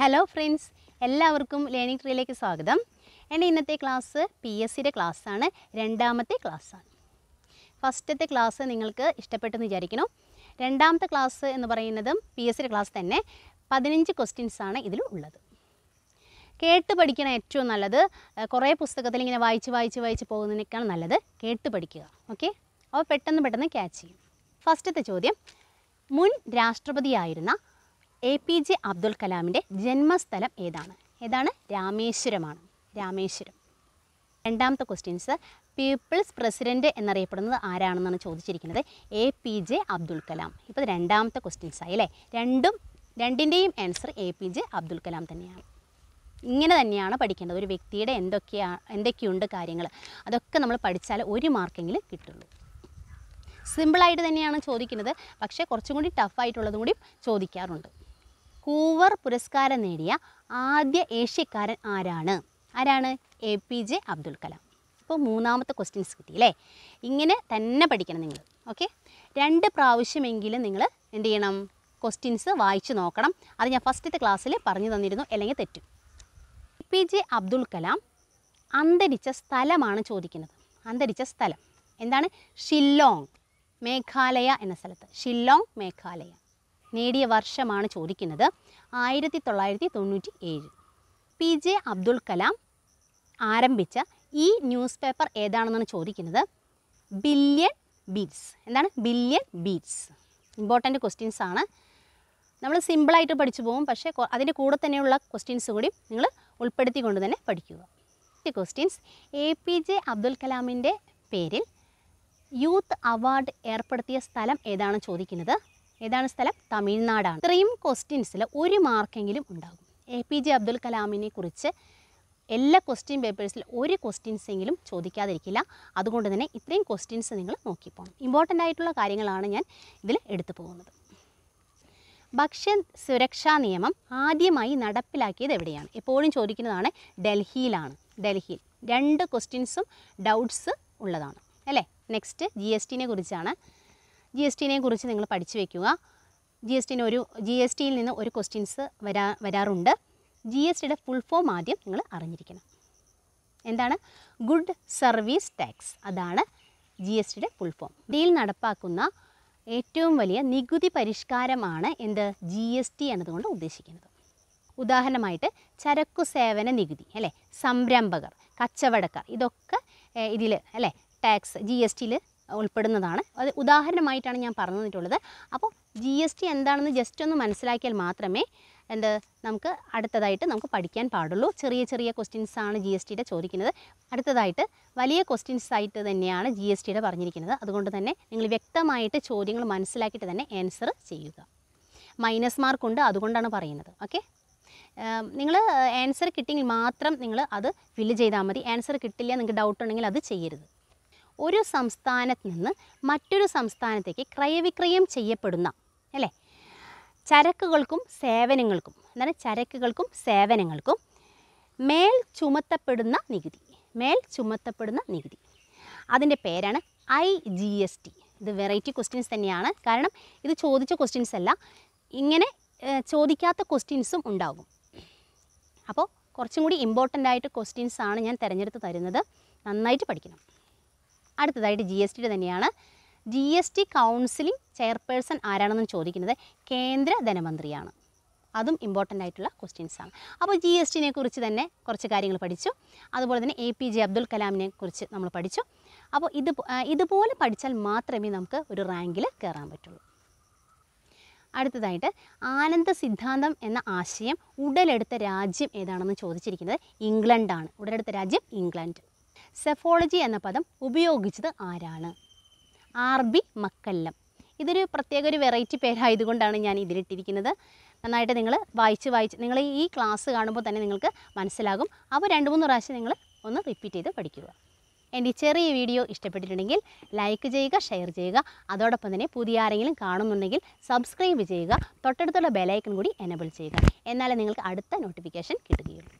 Hello friends എല്ലാവർക്കും learning ട്രീയിലേക്ക് സ്വാഗതം. എന്റെ ഇന്നത്തെ ക്ലാസ് പി എസ് സിയുടെ ക്ലാസ്സാണ് രണ്ടാമത്തെ ക്ലാസ്സാണ് ഫസ്റ്റത്തെ ക്ലാസ് നിങ്ങൾക്ക് ഇഷ്ടപ്പെട്ടെന്ന് വിചാരിക്കുന്നു. രണ്ടാമത്തെ ക്ലാസ് എന്ന് പറയുന്നതും പി എസ് സിയുടെ ക്ലാസ് തന്നെ പതിനഞ്ച് ക്വസ്റ്റ്യൻസ് ആണ് ഇതിൽ ഉള്ളത്. കേട്ട് പഠിക്കണം ഏറ്റവും നല്ലത് കുറേ പുസ്തകത്തിൽ ഇങ്ങനെ വായിച്ച് വായിച്ച് വായിച്ച് പോകുന്നതിനേക്കാൾ നല്ലത് കേട്ട് പഠിക്കുക. ഓക്കെ അപ്പോൾ പെട്ടെന്ന് പെട്ടെന്ന് ക്യാച്ച് ചെയ്യും. ഫസ്റ്റത്തെ ചോദ്യം മുൻ രാഷ്ട്രപതിയായിരുന്ന എ പി ജെ അബ്ദുൽ കലാമിന്റെ ജന്മസ്ഥലം ഏതാണ്? ഏതാണ്? രാമേശ്വരമാണ്. രാമേശ്വരം. രണ്ടാമത്തെ ക്വസ്റ്റ്യൻസ് പീപ്പിൾസ് പ്രസിഡന്റ് എന്നറിയപ്പെടുന്നത് ആരാണെന്നാണ് ചോദിച്ചിരിക്കുന്നത്? A P J Abdul Kalam. ഇപ്പോൾ രണ്ടാമത്തെ ക്വസ്റ്റ്യൻസ് ആയി അല്ലേ? രണ്ടും രണ്ടിന്റെയും answer A P J Abdul Kalam തന്നെയാണ്. ഇങ്ങനെ തന്നെയാണ് പഠിക്കേണ്ടത്. ഒരു വ്യക്തിയുടെ എന്തൊക്കെയാണ് എന്തൊക്കെയുണ്ട് കാര്യങ്ങൾ? അതൊക്കെ നമ്മൾ പഠിച്ചാൽ ഒരു മാർക്കെങ്കിലും കിട്ടുള്ളൂ. സിമ്പിളായിട്ട് തന്നെയാണ് ചോദിക്കുന്നത്. പക്ഷേ കുറച്ചും കൂടി ടഫായിട്ടുള്ളതും കൂടി ചോദിക്കാറുണ്ട്. കൂവർ പുരസ്കാരം നേടിയ ആദ്യ ഏഷ്യക്കാരൻ ആരാണ്? ആരാണ്? A P J Abdul Kalam. ഇപ്പോൾ മൂന്നാമത്തെ ക്വസ്റ്റ്യൻസ് കിട്ടി അല്ലേ? ഇങ്ങനെ തന്നെ പഠിക്കണം നിങ്ങൾ ഓക്കെ രണ്ട് പ്രാവശ്യമെങ്കിലും നിങ്ങൾ എന്ത് ചെയ്യണം? ക്വസ്റ്റ്യൻസ് വായിച്ചു നോക്കണം. അത് ഞാൻ ഫസ്റ്റത്തെ ക്ലാസ്സിൽ പറഞ്ഞു തന്നിരുന്നു അല്ലെങ്കിൽ തെറ്റും. A P J Abdul Kalam അന്തരിച്ച സ്ഥലമാണ് ചോദിക്കുന്നത്. അന്തരിച്ച സ്ഥലം എന്താണ്? ഷില്ലോങ് മേഘാലയ എന്ന സ്ഥലത്ത്. ഷില്ലോങ് മേഘാലയ. നേടിയ വർഷമാണ് ചോദിക്കുന്നത്. ആയിരത്തി തൊള്ളായിരത്തി തൊണ്ണൂറ്റി ഏഴ് പി. ജെ. അബ്ദുൽ കലാം ആരംഭിച്ച ഈ ന്യൂസ് പേപ്പർ ഏതാണെന്നാണ് ചോദിക്കുന്നത്? Billion beats. എന്താണ്? Billion beats. ഇമ്പോർട്ടന്റ് ക്വസ്റ്റ്യൻസ് ആണ്. നമ്മൾ സിമ്പിളായിട്ട് പഠിച്ചു പോകും. പക്ഷേ അതിന്റെ കൂടെ തന്നെയുള്ള ക്വസ്റ്റ്യൻസ് കൂടി നിങ്ങൾ ഉൾപ്പെടുത്തിക്കൊണ്ട് തന്നെ പഠിക്കുക. Questions A P J Abdul കലാമിന്റെ പേരിൽ യൂത്ത് അവാർഡ് ഏർപ്പെടുത്തിയ സ്ഥലം ഏതാണ് ചോദിക്കുന്നത്? ഏതാണ് സ്ഥലം? തമിഴ്നാടാണ്. ഇത്രയും ക്വസ്റ്റ്യൻസിൽ ഒരു മാർക്കെങ്കിലും ഉണ്ടാകും. എ പി ജെ അബ്ദുൽ കലാമിനെ കുറിച്ച് എല്ലാ ക്വസ്റ്റ്യൻ പേപ്പേഴ്സിൽ ഒരു ക്വസ്റ്റ്യൻസ് എങ്കിലും ചോദിക്കാതിരിക്കില്ല. അതുകൊണ്ട് തന്നെ ഇത്രയും ക്വസ്റ്റ്യൻസ് നിങ്ങൾ നോക്കിപ്പോകണം ഇമ്പോർട്ടന്റ് ആയിട്ടുള്ള കാര്യങ്ങളാണ് ഞാൻ ഇതിൽ എടുത്തു പോകുന്നത്. ഭക്ഷ്യ സുരക്ഷാ നിയമം ആദ്യമായി നടപ്പിലാക്കിയത് എവിടെയാണ്? എപ്പോഴും ചോദിക്കുന്നതാണ് ഡൽഹിയിലാണ്. ഡൽഹിയിൽ രണ്ട് ക്വസ്റ്റ്യൻസും ഡൗട്ട്സ് ഉള്ളതാണ്. അല്ലേ? നെക്സ്റ്റ് ജി എസ് ടിനെ കുറിച്ചാണ് ജി എസ് ടിനെ കുറിച്ച് നിങ്ങൾ പഠിച്ചു വെക്കുക. ജി എസ് ടിന് ഒരു ജി എസ് ടിയിൽ നിന്ന് ഒരു ക്വസ്റ്റ്യൻസ് വരാ വരാറുണ്ട്. ജി എസ് ടിയുടെ ഫുൾ ഫോം ആദ്യം നിങ്ങൾ അറിഞ്ഞിരിക്കണം. എന്താണ്? ഗുഡ് സർവീസ് ടാക്സ് അതാണ് ജി എസ് ടിയുടെ ഫുൾ ഫോം ഇന്ത്യയിൽ നടപ്പാക്കുന്ന ഏറ്റവും വലിയ നികുതി പരിഷ്കാരമാണ് എന്ത്? ജി എസ് ടി എന്നതുകൊണ്ട് ഉദ്ദേശിക്കുന്നത്. ഉദാഹരണമായിട്ട് ചരക്കു സേവന നികുതി അല്ലേ? സംരംഭകർ കച്ചവടക്കാർ ഇതൊക്കെ ഇതിൽ അല്ലേ? ടാക്സ് ജി എസ് ടിയിൽ ഉൾപ്പെടുന്നതാണ്. അത് ഉദാഹരണമായിട്ടാണ് ഞാൻ പറഞ്ഞു തന്നിട്ടുള്ളത്. അപ്പോൾ ജി എസ് ടി എന്താണെന്ന് ജസ്റ്റ് ഒന്ന് മനസ്സിലാക്കിയാൽ മാത്രമേ എന്ത് നമുക്ക് അടുത്തതായിട്ട് നമുക്ക് പഠിക്കാൻ പാടുള്ളൂ. ചെറിയ ചെറിയ ക്വസ്റ്റ്യൻസ് ആണ് ജി എസ് ടിയുടെ ചോദിക്കുന്നത്. അടുത്തതായിട്ട് വലിയ ക്വസ്റ്റ്യൻസ് ആയിട്ട് തന്നെയാണ് ജി എസ് ടിയുടെ പറഞ്ഞിരിക്കുന്നത്. അതുകൊണ്ട് തന്നെ നിങ്ങൾ വ്യക്തമായിട്ട് ചോദ്യങ്ങൾ മനസ്സിലാക്കിയിട്ട് തന്നെ ആൻസർ ചെയ്യുക. മൈനസ് മാർക്ക് ഉണ്ട് അതുകൊണ്ടാണ് പറയുന്നത്. ഓക്കെ നിങ്ങൾ ആൻസർ കിട്ടിയെങ്കിൽ മാത്രം നിങ്ങൾ അത് ഫില്ല് ചെയ്താൽ മതി. ആൻസർ കിട്ടില്ല നിങ്ങൾക്ക് ഡൗട്ട് ഉണ്ടെങ്കിൽ അത് ചെയ്യരുത്. ഒരു സംസ്ഥാനത്ത് നിന്ന് മറ്റൊരു സംസ്ഥാനത്തേക്ക് ക്രയവിക്രയം ചെയ്യപ്പെടുന്ന അല്ലേ? ചരക്കുകൾക്കും സേവനങ്ങൾക്കും എന്താണ് ചരക്കുകൾക്കും സേവനങ്ങൾക്കും മേൽ ചുമത്തപ്പെടുന്ന നികുതി മേൽ ചുമത്തപ്പെടുന്ന നികുതി. അതിന്റെ പേരാണ് ഐ ജി എസ് ടി. ഇത് വെറൈറ്റി ക്വസ്റ്റ്യൻസ് തന്നെയാണ്. കാരണം ഇത് ചോദിച്ച ക്വസ്റ്റ്യൻസ് അല്ല ഇങ്ങനെ ചോദിക്കാത്ത ക്വസ്റ്റ്യൻസും ഉണ്ടാകും. അപ്പോൾ കുറച്ചും കൂടി ഇമ്പോർട്ടന്റ് ആയിട്ട് ക്വസ്റ്റ്യൻസ് ആണ് ഞാൻ തിരഞ്ഞെടുത്ത് തരുന്നത്. നന്നായിട്ട് പഠിക്കണം. അടുത്തതായിട്ട് ജി എസ് ടിയുടെ തന്നെയാണ്. G S T counselling chairperson ആരാണെന്ന് ചോദിക്കുന്നത് കേന്ദ്ര ധനമന്ത്രിയാണ്. അതും ഇമ്പോർട്ടന്റ് ആയിട്ടുള്ള ക്വസ്റ്റ്യൻസ് ആണ്. അപ്പോൾ ജി എസ് ടിനെ കുറിച്ച് തന്നെ കുറച്ച് കാര്യങ്ങൾ പഠിച്ചു. അതുപോലെ തന്നെ എ പി ജെ അബ്ദുൽ കലാമിനെ കുറിച്ച് നമ്മൾ പഠിച്ചു. അപ്പോൾ ഇത് ഇതുപോലെ പഠിച്ചാൽ മാത്രമേ നമുക്ക് ഒരു റാങ്കിൽ കയറാൻ പറ്റുള്ളൂ. അടുത്തതായിട്ട് ആനന്ദ സിദ്ധാന്തം എന്ന ആശയം ഉടലെടുത്ത രാജ്യം ഏതാണെന്ന് ചോദിച്ചിരിക്കുന്നത് ഇംഗ്ലണ്ടാണ്. ഉടലെടുത്ത രാജ്യം ഇംഗ്ലണ്ട്. സെഫോളജി എന്ന പദം ഉപയോഗിച്ചത് ആരാണ്? R B McCallum. ഇതൊരു പ്രത്യേക ഒരു വെറൈറ്റി പേരായതുകൊണ്ടാണ് ഞാൻ ഇതിലിട്ടിരിക്കുന്നത്. നന്നായിട്ട് നിങ്ങൾ വായിച്ച് വായിച്ച് നിങ്ങൾ ഈ ക്ലാസ് കാണുമ്പോൾ തന്നെ നിങ്ങൾക്ക് മനസ്സിലാകും. അപ്പോൾ രണ്ട് മൂന്ന് പ്രാവശ്യം നിങ്ങൾ ഒന്ന് റിപ്പീറ്റ് ചെയ്ത് പഠിക്കുക. എന്റെ ഈ ചെറിയ വീഡിയോ ഇഷ്ടപ്പെട്ടിട്ടുണ്ടെങ്കിൽ ലൈക്ക് ചെയ്യുക ഷെയർ ചെയ്യുക. അതോടൊപ്പം തന്നെ പുതിയ ആരെങ്കിലും കാണുന്നുണ്ടെങ്കിൽ സബ്സ്ക്രൈബ് ചെയ്യുക. തൊട്ടടുത്തുള്ള ബെലൈക്കൺ കൂടി എനബിൾ ചെയ്യുക. എന്നാലേ നിങ്ങൾക്ക് അടുത്ത നോട്ടിഫിക്കേഷൻ കിട്ടുകയുള്ളൂ.